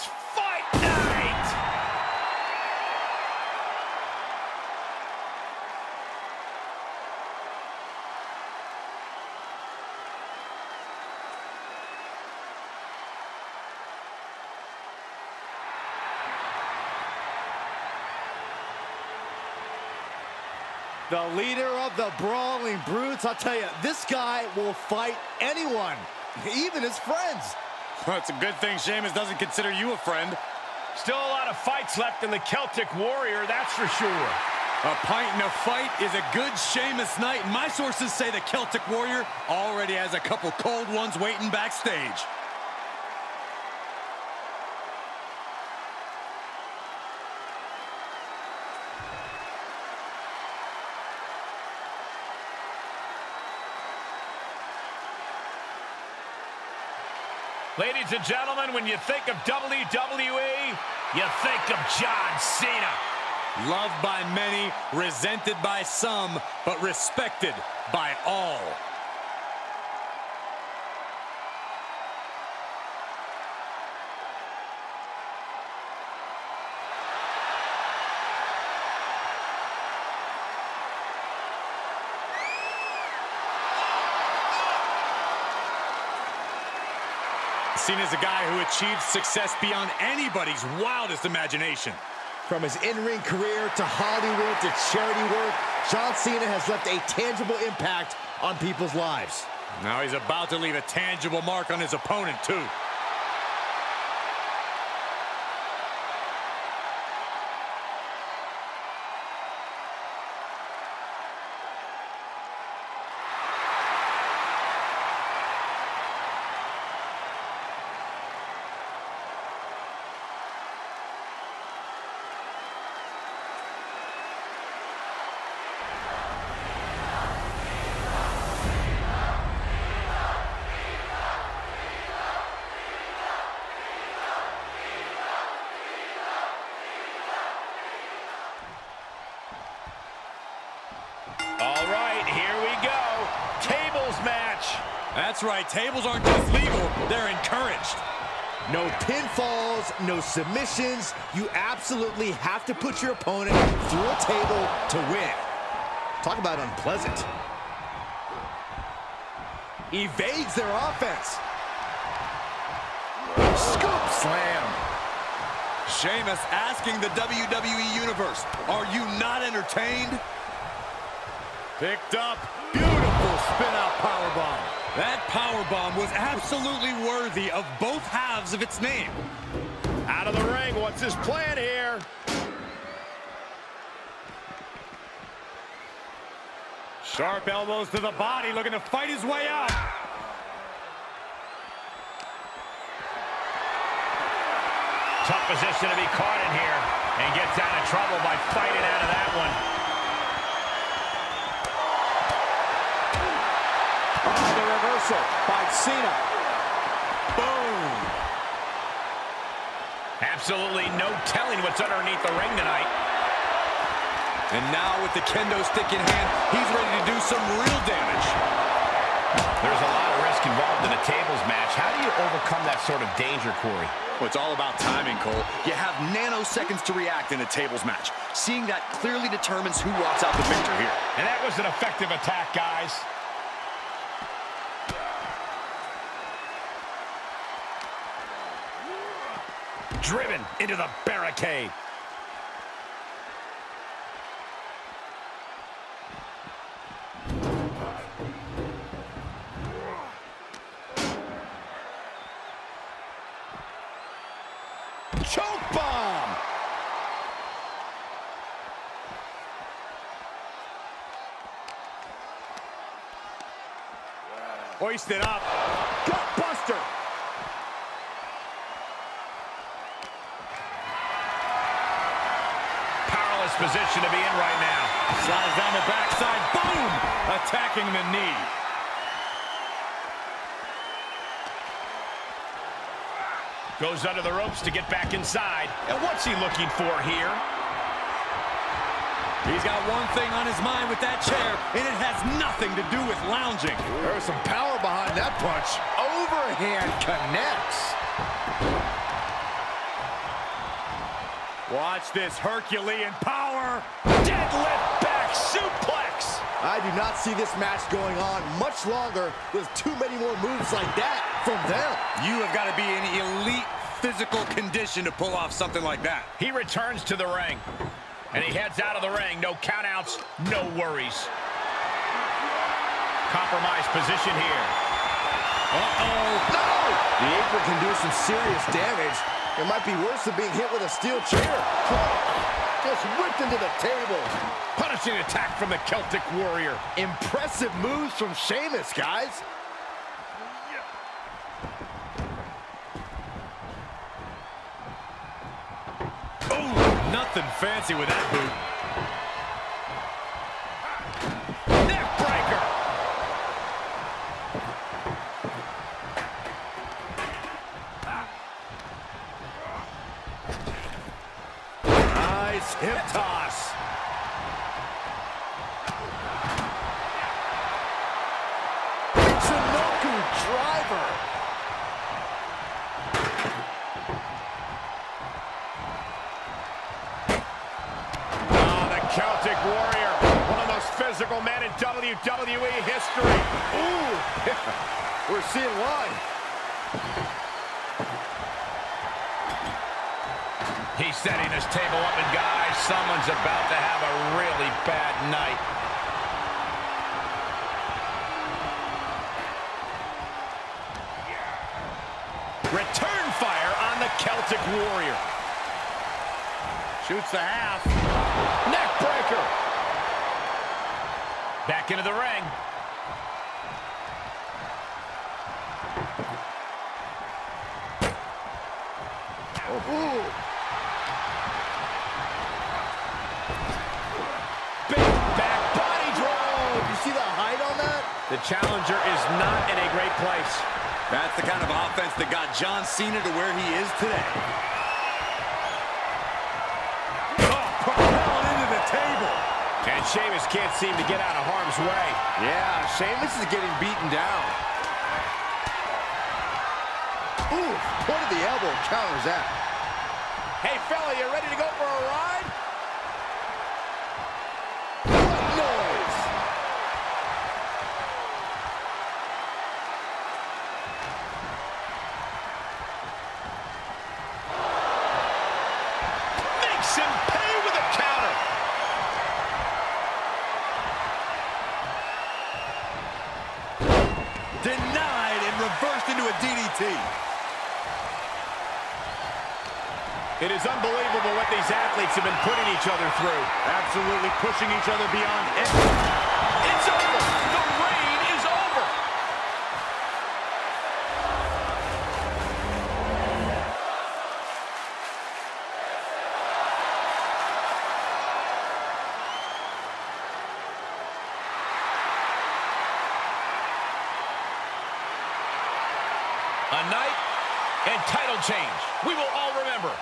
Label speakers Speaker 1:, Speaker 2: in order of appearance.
Speaker 1: It's fight night!
Speaker 2: The leader of the Brawling Brutes. I'll tell you, this guy will fight anyone, even his friends.
Speaker 3: Well, it's a good thing Sheamus doesn't consider you a friend.
Speaker 1: Still a lot of fights left in the Celtic Warrior, that's for sure.
Speaker 3: A pint and a fight is a good Sheamus night, and my sources say the Celtic Warrior already has a couple cold ones waiting backstage.
Speaker 1: Ladies and gentlemen, when you think of WWE, you think of John Cena.
Speaker 3: Loved by many, resented by some, but respected by all. Seen as a guy who achieved success beyond anybody's wildest imagination.
Speaker 2: From his in-ring career to Hollywood to charity work, John Cena has left a tangible impact on people's lives.
Speaker 3: Now he's about to leave a tangible mark on his opponent, too.
Speaker 1: All right, here we go. Tables match.
Speaker 3: That's right, tables aren't just legal, they're encouraged.
Speaker 2: No pinfalls, no submissions. You absolutely have to put your opponent through a table to win. Talk about unpleasant. Evades their offense. Scoop slam.
Speaker 3: Sheamus asking the WWE Universe, are you not entertained? Picked up, beautiful spin-out powerbomb. That powerbomb was absolutely worthy of both halves of its name.
Speaker 1: Out of the ring, what's his plan here?
Speaker 3: Sharp elbows to the body, looking to fight his way out.
Speaker 1: Tough position to be caught in here and gets out of trouble by fighting out of that
Speaker 2: Cena.
Speaker 3: Boom.
Speaker 1: Absolutely no telling what's underneath the ring tonight.
Speaker 3: And now with the kendo stick in hand, he's ready to do some real damage.
Speaker 1: There's a lot of risk involved in a tables match. How do you overcome that sort of danger, Corey?
Speaker 3: Well, it's all about timing, Cole. You have nanoseconds to react in a tables match. Seeing that clearly determines who walks out the victor here.
Speaker 1: And that was an effective attack, guys. Driven into the barricade.
Speaker 2: Choke bomb.
Speaker 3: Hoisted up.
Speaker 2: Gut buster.
Speaker 1: Position to be in right now.
Speaker 3: Slides down the backside. Boom! Attacking the knee.
Speaker 1: Goes under the ropes to get back inside. And what's he looking for here?
Speaker 3: He's got one thing on his mind with that chair, and it has nothing to do with lounging.
Speaker 2: There's some power behind that punch. Overhand connects.
Speaker 3: Watch this Herculean power.
Speaker 1: Deadlift back suplex.
Speaker 2: I do not see this match going on much longer with too many more moves like that from them.
Speaker 3: You have got to be in elite physical condition to pull off something like that.
Speaker 1: He returns to the ring. And he heads out of the ring. No countouts, no worries. Compromised position here.
Speaker 2: Uh-oh. No! The apron can do some serious damage. It might be worse than being hit with a steel chair. Just whipped into the table.
Speaker 1: Punishing attack from the Celtic Warrior.
Speaker 2: Impressive moves from Sheamus, guys.
Speaker 3: Oh, nothing fancy with that boot.
Speaker 1: Neck breaker.
Speaker 2: Nice hip toss. Chinoku driver.
Speaker 1: Oh, the Celtic Warrior. One of the most physical men in WWE history.
Speaker 2: Ooh, we're seeing why.
Speaker 1: Setting his table up, and guys, someone's about to have a really bad night. Return fire on the Celtic Warrior.
Speaker 3: Shoots the half.
Speaker 1: Neck breaker. Back into the ring.
Speaker 2: Ooh. The
Speaker 1: challenger is not in a great place.
Speaker 3: That's the kind of offense that got John Cena to where he is today. Oh, propelling into the table.
Speaker 1: And Sheamus can't seem to get out of harm's way.
Speaker 2: Yeah, Sheamus is getting beaten down. Ooh, point of the elbow counters that.
Speaker 1: Hey, fella, you ready to go for a ride? Makes him pay with a counter.
Speaker 3: Denied and reversed into a DDT.
Speaker 1: It is unbelievable what these athletes have been putting each other through.
Speaker 3: Absolutely pushing each other beyond
Speaker 1: It's title change we will all remember.